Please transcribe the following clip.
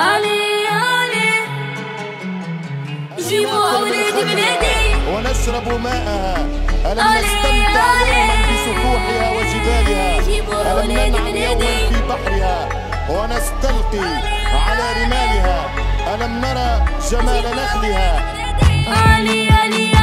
علي علي جيبوا أولادي بلادي ونشرب ماءها ألم نستمتع يوما بسفوحها وجبالها؟ ألم ننعم يوما في بحرها؟ ونستلقي على رمالها. ألم نرى جمال نخلها؟ علي علي علي